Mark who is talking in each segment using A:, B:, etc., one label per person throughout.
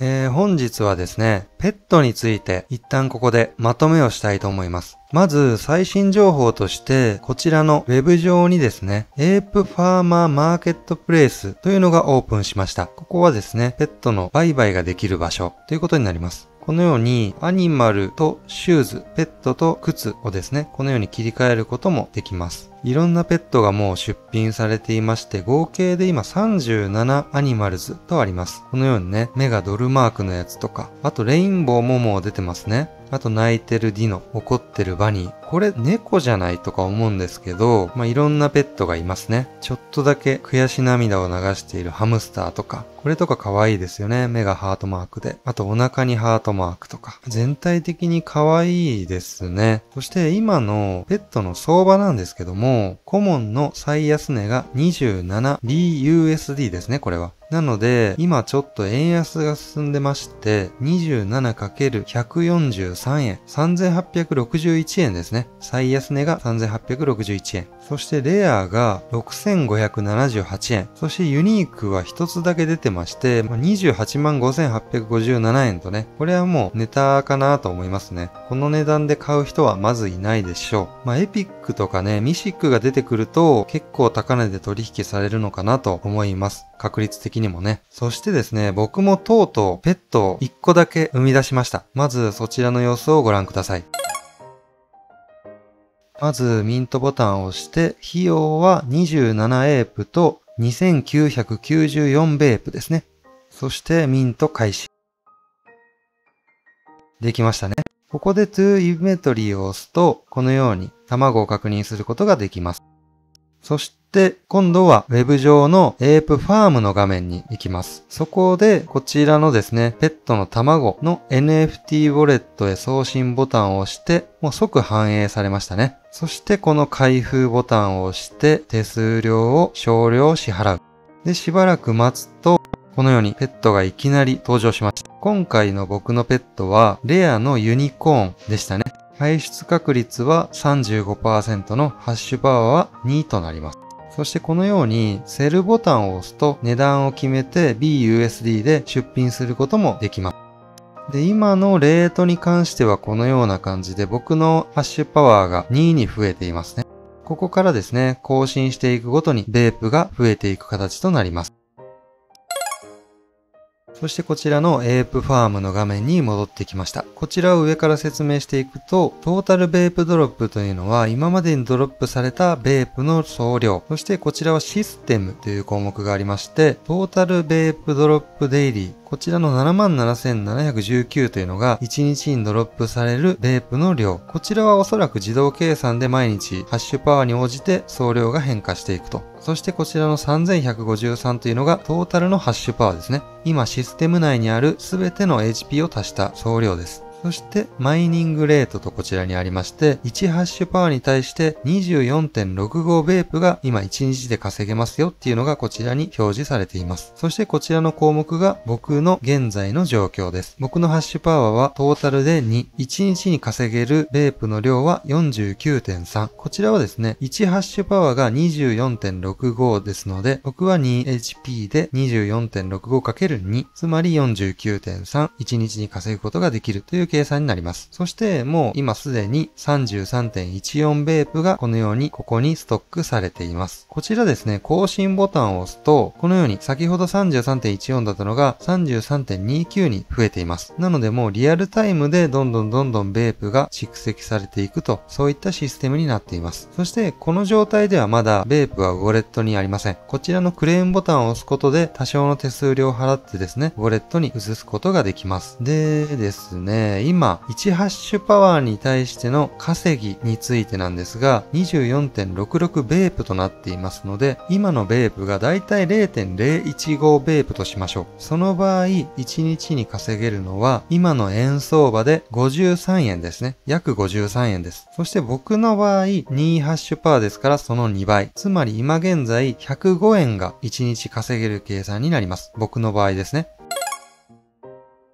A: えー、本日はですね、ペットについて一旦ここでまとめをしたいと思います。まず最新情報として、こちらのウェブ上にですね、エープファーマーマーケットプレイスというのがオープンしました。ここはですね、ペットの売買ができる場所ということになります。このようにアニマルとシューズ、ペットと靴をですね、このように切り替えることもできます。いろんなペットがもう出品されていまして、合計で今37アニマルズとあります。このようにね、目がドルマークのやつとか、あとレインボーももう出てますね。あと泣いてるディノ、怒ってるバニー。これ猫じゃないとか思うんですけど、まあ、いろんなペットがいますね。ちょっとだけ悔し涙を流しているハムスターとか、これとか可愛いですよね。目がハートマークで。あとお腹にハートマークとか。全体的に可愛いですね。そして今のペットの相場なんですけども、コモンの最安値が 27BUSD ですね、これは。なので、今ちょっと円安が進んでまして、27×143 円、3861円ですね。最安値が3861円。そしてレアが6578円。そしてユニークは一つだけ出てまして、28 5857円とね、これはもうネタかなと思いますね。この値段で買う人はまずいないでしょう。まあ、エピックとかね、ミシックが出てくると結構高値で取引されるのかなと思います。確率的ににもね。そしてですね、僕もとうとうペットを1個だけ生み出しました。まずそちらの様子をご覧ください。まずミントボタンを押して、費用は27エープと2994ベープですね。そしてミント開始。できましたね。ここで To Inventory を押すと、このように卵を確認することができます。そして、今度は Web 上の Ape Farm の画面に行きます。そこで、こちらのですね、ペットの卵の NFT ウォレットへ送信ボタンを押して、もう即反映されましたね。そしてこの開封ボタンを押して手数料を少量支払う。で、しばらく待つと、このようにペットがいきなり登場しました。今回の僕のペットはレアのユニコーンでしたね。排出確率は35%のハッシュパワーは2となります。そしてこのようにセルボタンを押すと値段を決めて BUSD で出品することもできます。で、今のレートに関してはこのような感じで僕のハッシュパワーが2に増えていますね。ここからですね、更新していくごとにベープが増えていく形となります。そしてこちらのエープファームの画面に戻ってきました。こちらを上から説明していくと、トータルベープドロップというのは今までにドロップされたベープの総量、そしてこちらはシステムという項目がありまして、トータルベープドロップデイリー、こちらの77,719というのが1日にドロップされるベープの量。こちらはおそらく自動計算で毎日ハッシュパワーに応じて総量が変化していくと。そしてこちらの3153というのがトータルのハッシュパワーですね。今システム内にある全ての HP を足した総量です。そして、マイニングレートとこちらにありまして、1ハッシュパワーに対して24.65ベープが今1日で稼げますよっていうのがこちらに表示されています。そしてこちらの項目が僕の現在の状況です。僕のハッシュパワーはトータルで2。1日に稼げるベープの量は49.3。こちらはですね、1ハッシュパワーが24.65ですので、僕は 2HP で 24.65×2。つまり49.3。1日に稼ぐことができるという計算になります。そしてもう今すでに33.14ベープがこのようにここにストックされています。こちらですね、更新ボタンを押すと、このように先ほど33.14だったのが33.29に増えています。なのでもうリアルタイムでどんどんどんどんベープが蓄積されていくと、そういったシステムになっています。そしてこの状態ではまだベープはウォレットにありません。こちらのクレーンボタンを押すことで多少の手数料を払ってですね、ウォレットに移すことができます。でですね、今、1ハッシュパワーに対しての稼ぎについてなんですが、24.66ベープとなっていますので、今のベープがだいたい0.015ベープとしましょう。その場合、1日に稼げるのは、今の円相場で53円ですね。約53円です。そして僕の場合、2ハッシュパワーですからその2倍。つまり今現在105円が1日稼げる計算になります。僕の場合ですね。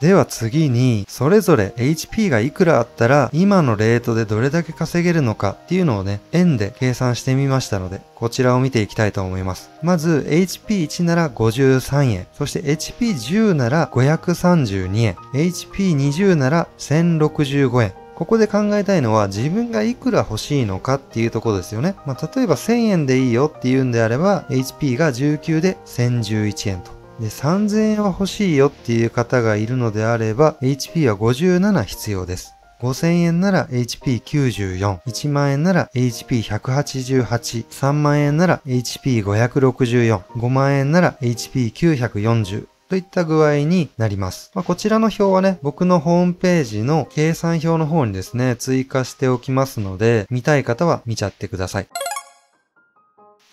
A: では次に、それぞれ HP がいくらあったら、今のレートでどれだけ稼げるのかっていうのをね、円で計算してみましたので、こちらを見ていきたいと思います。まず、HP1 なら53円、そして HP10 なら532円、HP20 なら1065円、ここで考えたいのは自分がいくら欲しいのかっていうところですよね。まあ、例えば1000円でいいよっていうんであれば HP が19で1011円と。で、3000円は欲しいよっていう方がいるのであれば、HP は57必要です。5000円なら HP94、1万円なら HP188、3万円なら HP564、5万円なら HP940、といった具合になります。まあ、こちらの表はね、僕のホームページの計算表の方にですね、追加しておきますので、見たい方は見ちゃってください。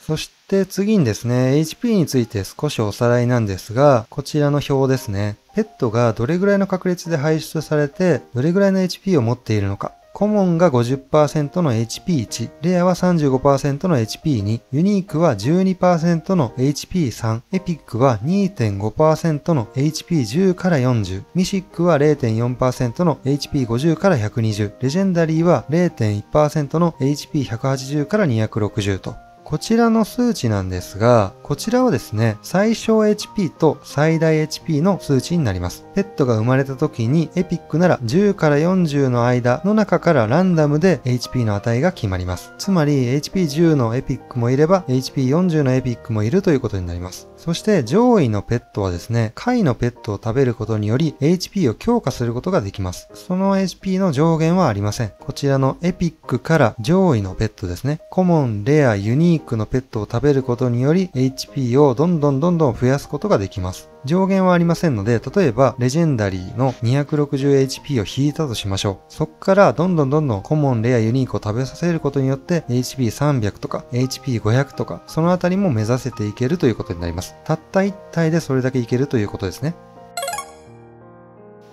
A: そして次にですね、HP について少しおさらいなんですが、こちらの表ですね。ペットがどれぐらいの確率で排出されて、どれぐらいの HP を持っているのか。コモンが50%の HP1、レアは35%の HP2、ユニークは12%の HP3、エピックは2.5%の HP10 から40、ミシックは0.4%の HP50 から120、レジェンダリーは0.1%の HP180 から260と。こちらの数値なんですが、こちらはですね、最小 HP と最大 HP の数値になります。ペットが生まれた時にエピックなら10から40の間の中からランダムで HP の値が決まります。つまり HP10 のエピックもいれば HP40 のエピックもいるということになります。そして上位のペットはですね、下位のペットを食べることにより HP を強化することができます。その HP の上限はありません。こちらのエピックから上位のペットですね。コモン、レア、ユニークのペットを食べることにより HP をどんどんどんどん増やすことができます。上限はありませんので、例えば、レジェンダリーの 260HP を引いたとしましょう。そっから、どんどんどんどんコモン、レア、ユニークを食べさせることによって、HP300 とか、HP500 とか、そのあたりも目指せていけるということになります。たった1体でそれだけいけるということですね。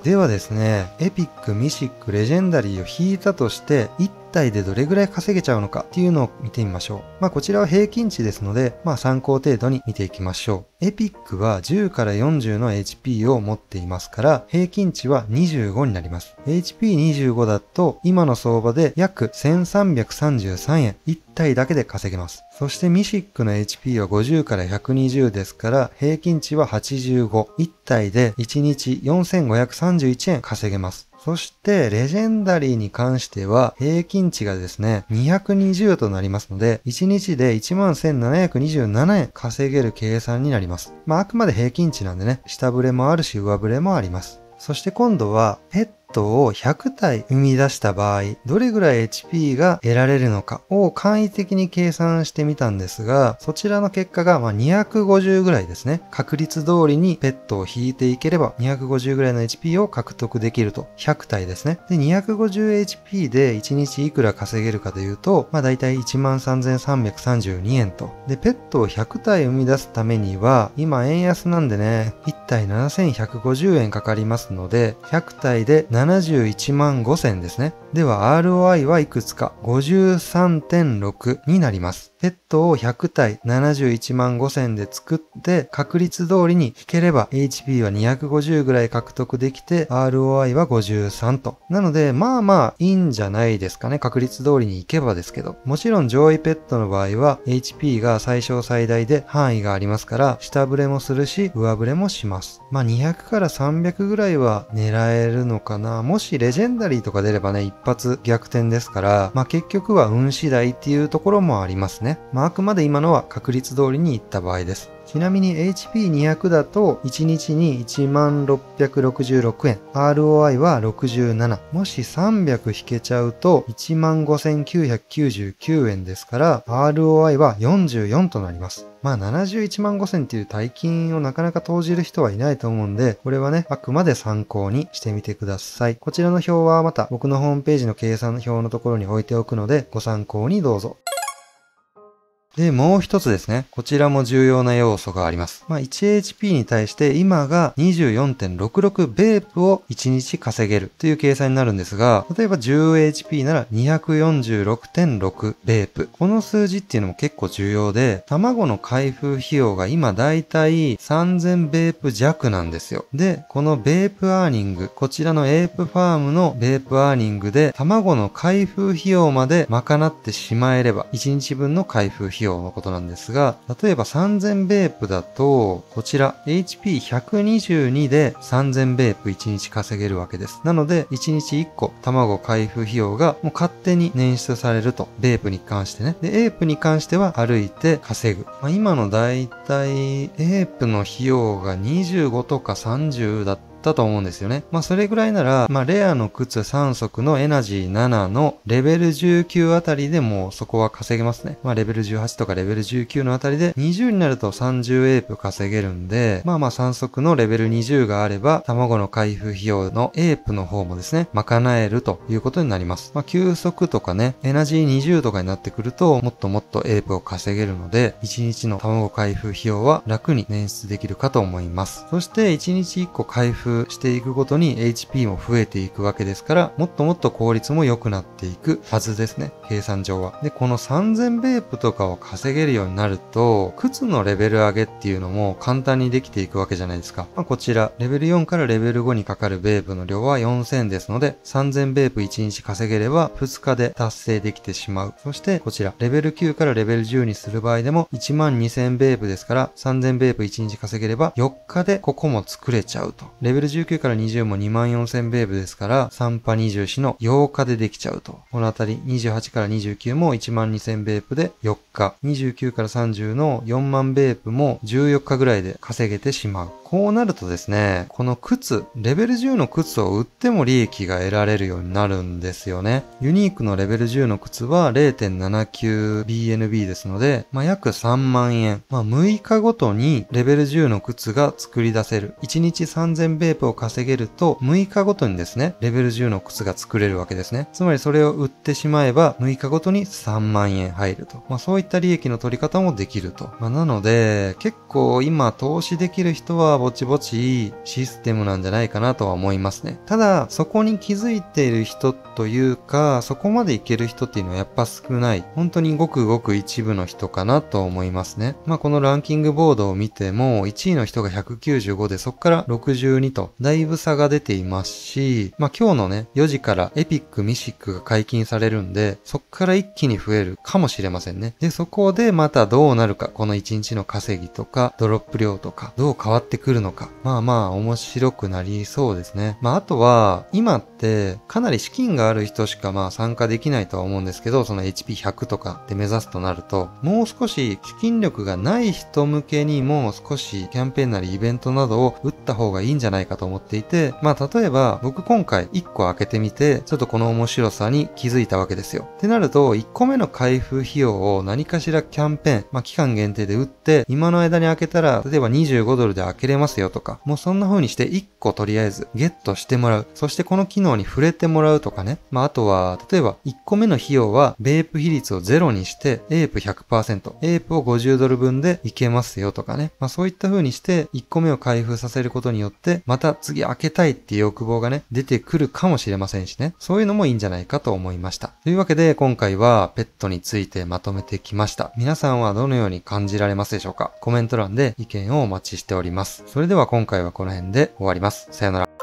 A: ではですね、エピック、ミシック、レジェンダリーを引いたとして、体でどれぐらい稼げちゃうのかっていうのを見てみましょう。まあこちらは平均値ですので、まあ参考程度に見ていきましょう。エピックは10から40の HP を持っていますから、平均値は25になります。HP25 だと、今の相場で約1333円、1体だけで稼げます。そしてミシックの HP は50から120ですから、平均値は85、1体で1日4531円稼げます。そして、レジェンダリーに関しては、平均値がですね、220となりますので、1日で11,727円稼げる計算になります。まあ、あくまで平均値なんでね、下振れもあるし、上振れもあります。そして今度は、ペッットを100体生み出した場合、どれぐらい HP が得られるのかを簡易的に計算してみたんですが、そちらの結果がま250ぐらいですね。確率通りにペットを引いていければ250ぐらいの HP を獲得できると。100体ですね。で、250HP で1日いくら稼げるかというと、まあ大体13,332円と。で、ペットを100体生み出すためには、今円安なんでね、1体7150円かかりますので、100体で71万5000ですね。では ROI はいくつか？53.6になります。ペットを100体71万5000で作って確率通りに引ければ HP は250ぐらい獲得できて ROI は53と。なのでまあまあいいんじゃないですかね。確率通りにいけばですけど。もちろん上位ペットの場合は HP が最小最大で範囲がありますから下振れもするし上振れもします。まあ200から300ぐらいは狙えるのかな。もしレジェンダリーとか出ればね一発逆転ですからまあ結局は運次第っていうところもあります。ね。まあ、あくまで今のは確率通りにいった場合です。ちなみに HP200 だと1日に1666円。ROI は67。もし300引けちゃうと15,999円ですから ROI は44となります。まあ71万5000っていう大金をなかなか投じる人はいないと思うんで、これはね、あくまで参考にしてみてください。こちらの表はまた僕のホームページの計算表のところに置いておくので、ご参考にどうぞ。で、もう一つですね。こちらも重要な要素があります。まあ、1HP に対して今が24.66ベープを1日稼げるという計算になるんですが、例えば 10HP なら246.6ベープ。この数字っていうのも結構重要で、卵の開封費用が今だいたい3000ベープ弱なんですよ。で、このベープアーニング、こちらのエープファームのベープアーニングで卵の開封費用まで賄ってしまえれば、1日分の開封費用費用のことなんですが、例えば3000ベープだと、こちら HP122 で3000ベープ1日稼げるわけです。なので、1日1個卵開封費用がもう勝手に捻出されると。ベープに関してね。で、エープに関しては歩いて稼ぐ。まあ、今のだいたいエープの費用が25とか30だったったと思うんですよね。まあそれぐらいなら、まあレアの靴3足のエナジー7のレベル19あたりでもそこは稼げますね。まあレベル18とかレベル19のあたりで20になると30エープ稼げるんで、まあまあ3足のレベル20があれば卵の開封費用のエープの方もですね、賄えるということになります。まあ休息とかね、エナジー20とかになってくるともっともっとエープを稼げるので、1日の卵開封費用は楽に捻出できるかと思います。そして1日1個開封していくごとに HP も増えていくわけですから、もっともっと効率も良くなっていくはずですね。計算上は。で、この3000ベープとかを稼げるようになると、靴のレベル上げっていうのも簡単にできていくわけじゃないですか。まあ、こちら、レベル4からレベル5にかかるベープの量は4000ですので、3000ベープ1日稼げれば2日で達成できてしまう。そしてこちら、レベル9からレベル10にする場合でも12000ベープですから、3000ベープ1日稼げれば4日でここも作れちゃうと。レベルル19から20も24000ベーブですから、3波24の8日でできちゃうと。このあたり、28から29も12000ベープで4日。29から30の4万ベープも14日ぐらいで稼げてしまう。こうなるとですね、この靴、レベル10の靴を売っても利益が得られるようになるんですよね。ユニークのレベル10の靴は 0.79BNB ですので、まあ、約3万円。まあ、6日ごとにレベル10の靴が作り出せる。1日3000ベプを稼げると、6日ごとにですね、レベル10の靴が作れるわけですね。つまりそれを売ってしまえば、6日ごとに3万円入ると。まあ、そういった利益の取り方もできると。まあ、なので、結構今投資できる人はぼちぼちいいシステムなんじゃないかなとは思いますね。ただ、そこに気づいている人というか、そこまでいける人っていうのはやっぱ少ない。本当にごくごく一部の人かなと思いますね。まあこのランキングボードを見ても、1位の人が195で、そこから62と、だいぶ差が出ていますし、まあ今日のね、4時からエピック、ミシックが解禁されるんで、そこから一気に増えるかもしれませんね。で、そこでまたどうなるか、この1日の稼ぎとか、ドロップ量とか、どう変わってくるのか。まあまあ面白くなりそうですね。まああとは、今ってかなり資金がある人しかまあ参加できないとは思うんですけど、その HP100 とかで目指すとなると、もう少し資金力がない人向けにもう少しキャンペーンなりイベントなどを打った方がいいんじゃないかかと思っていて、まあ例えば僕今回1個開けてみて、ちょっとこの面白さに気づいたわけですよ。ってなると、1個目の開封費用を何かしらキャンペーン、まあ期間限定で打って、今の間に開けたら、例えば25ドルで開けれますよとか、もうそんな風にして1個とりあえずゲットしてもらう。そしてこの機能に触れてもらうとかね。まあ、あとは、例えば1個目の費用は、ベープ比率を0にして、エープ100%、エープを50ドル分でいけますよとかね。まあ、そういった風にして、1個目を開封させることによって、また次開けたいっていう欲望がね、出てくるかもしれませんしね。そういうのもいいんじゃないかと思いました。というわけで、今回はペットについてまとめてきました。皆さんはどのように感じられますでしょうかコメント欄で意見をお待ちしております。それでは今回はこの辺で終わります。さよなら。